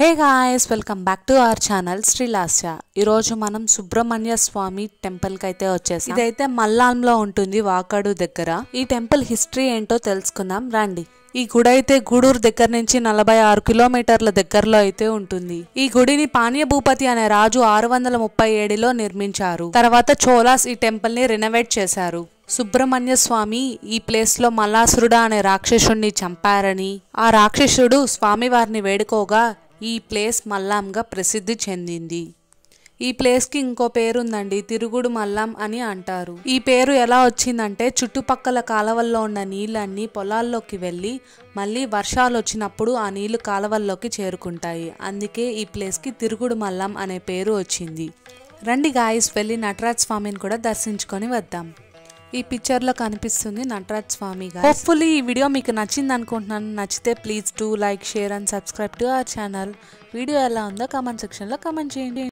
Hey guys welcome back to our channel Srilasya. ఈరోజు మనం సుబ్రహ్మణ్య స్వామి టెంపుల్కి అయితే వచ్చేసి. ఇదైతే మల్లాంలో ఉంటుంది వాకాడు దగ్గర. ఈ టెంపుల్ హిస్టరీ ఏంటో తెలుసుకుందాం రండి. ఈ గుడి అయితే గూడూరు దగ్గర నుంచి నలభై ఆరు కిలోమీటర్ల దగ్గరలో అయితే ఉంటుంది. ఈ గుడిని పానీయ భూపతి అనే రాజు ఆరు వందల ముప్పై ఏడులో నిర్మించారు. తర్వాత చోలాస్ ఈ టెంపుల్ని రెనోవేట్ చేశారు. సుబ్రహ్మణ్య స్వామి ఈ ప్లేస్లో మల్లాసురుడా అనే రాక్షసుడిని చంపారని ఆ రాక్షసుడు స్వామివారిని వేడుకోగా ఈ ప్లేస్ మల్లాంగా ప్రసిద్ధి చెందింది. ఈ ప్లేస్కి ఇంకో పేరు ఉందండి తిరుగుడు మల్లం అని అంటారు. ఈ పేరు ఎలా వచ్చిందంటే చుట్టుపక్కల కాలవల్లో ఉన్న నీళ్ళన్నీ పొలాల్లోకి వెళ్ళి మళ్ళీ వర్షాలు వచ్చినప్పుడు ఆ నీళ్ళు కాలవల్లోకి చేరుకుంటాయి. అందుకే ఈ ప్లేస్కి తిరుగుడు మల్లం అనే పేరు వచ్చింది. రండి గాయస్ వెళ్ళి నటరాజ్ స్వామిని కూడా దర్శించుకొని వద్దాం. ఈ పిక్చర్లో కనిపిస్తుంది నటరాజ్ స్వామి గారు. హోప్ఫుల్లీ ఈ వీడియో మీకు నచ్చింది అనుకుంటున్నాను. నచ్చితే please do like share and subscribe to our channel video ఎలా ఉందో కామెంట్ సెక్షన్లో కామెంట్ చేయండి.